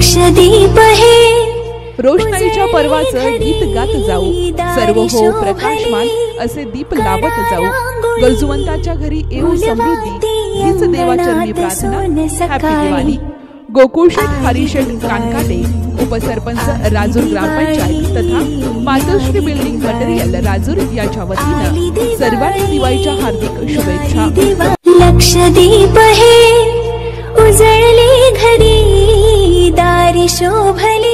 लक्षदीप हे. रोषणाईच्या पर्वाचं गीत गात जाऊ. सर्व हो प्रकाशमान असे दीप लावत जाऊ. गरजुवंताच्या घरी येऊ समृद्धी. हीच देवाचरणी प्रार्थना. हॅपी दिवाळी गोकुळशेठ हरिशेठ कानकाटे उपसरपंच राजूर ग्रामपंचायत तथा मातोश्री बिल्डिंग मटेरियल राजूर याच्या वतीनं सर्वांना दिवाळीच्या हार्दिक शुभेच्छा. लक्षदीप हे. उजळले ಶೋಭಲಿ